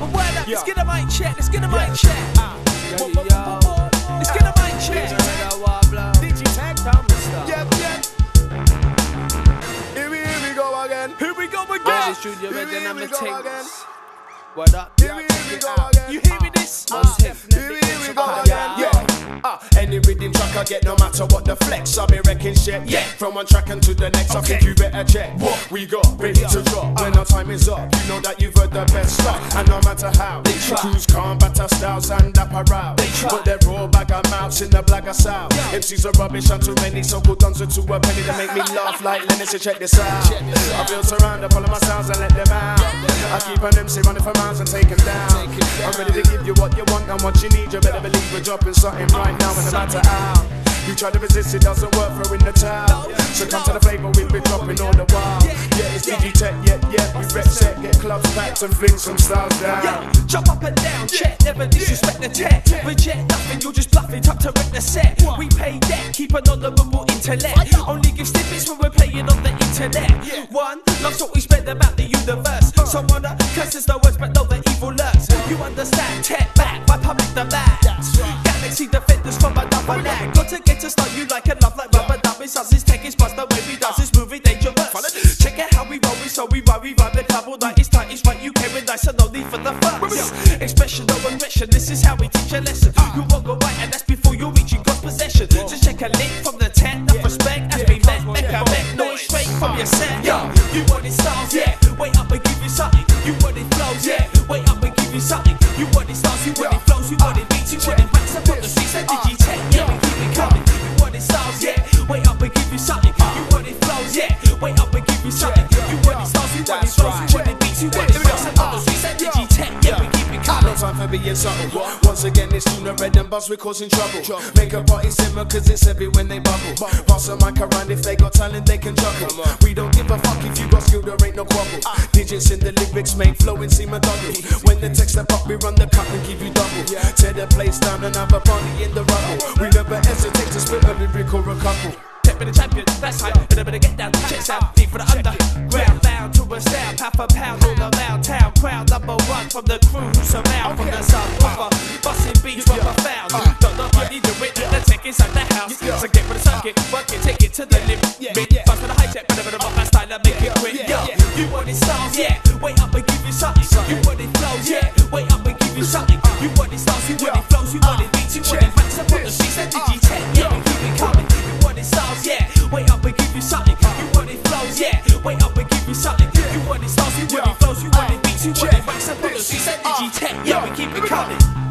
But up, let's get a mic check, let's get a mic check. Yo. Let's get a mic check. Yep, yep. Here we, here we go again. Here we go ah. again. the studio Here we, here we go again. What up? Here we, here we go again. You hear me this? Ah. Most Here definitely. we, here we go Yeah. again. Yeah. Uh, any rhythm I get, no matter what the flex, I be wrecking shit. Yeah. From one track into the next, I think you better check what we got ready to drop. When our time is up, you know that you've heard the best stuff. And no matter how, they try. crews combat our styles and apparel. They try. But they're raw bag of mouths in the black of south. MCs are rubbish and too many so-called dons are to a penny to make me laugh like Lenny. So check this out. I feel surrounded, follow my sounds and let them out. I keep an MC running for miles and take them down. I'm ready to give you what you want what you need. You better believe we're dropping something right now, and no matter how. You try to resist, it doesn't work for in the town. So come to the flavor, we'll be dropping all the while. Yeah, it's Digitek, yeah, yeah. We rep set, get clubs packed and fling some styles down. Yo, jump up and down, check, never disrespect the tech. Reject nothing, you'll just bluffing, it up to wreck the set. We pay debt, keep an honourable intellect. Only give snippets when we're playing on the internet. One, love's what we spread about the universe. Someone that curses the words, but know the evil lurks. You understand, Check back, by public demand. Galaxy defenders from a another land. Got to get to start you like a love like rubber dubbing. Subs is tech is bust the way we does this movie dangerous. Check out how we roll, we so we run, we run the club all night. It's tight, it's right, you came with nice and no need for the fuss. Expression, no aggression, this is how we teach a lesson. You won't go right, and that's before you reach your God's straight from your set. Yo, you wanted styles, yeah, wait up and give you something. You want it flows, yeah, wait up and give you something. You wanted styles, you wanted flows, you wanted beats, you wanted racks up on the streets and Digitek, yeah, we keep it coming. You wanted styles, yeah, wait up and give you something. You want it flows, yeah, wait up and give you something. Being subtle. Once again, it's tuna red and buzz, we're causing trouble. Make a party simmer, cause it's heavy when they bubble. Pass a mic around, if they got talent, they can juggle. We don't give a fuck if you got skill, there ain't no quabble. Digits in the lyrics make flowing seem a double. When the text up, we run the cut and give you double. Tear the place down and have a party in the rubble. From the cruise around from the subwoofer, busting beats where I found. Don't know what you do it, the tech inside the house. So get for the circuit, work it, take it to the limit. Fast for the high tech, but never the rock my style and make it quick. Yo, you wanted styles, yeah, wait up and give you something. You wanted flows, yeah, wait up and give you something. You wanted styles, you wanted flows, on the streets and Digitek, yeah, we keep it coming.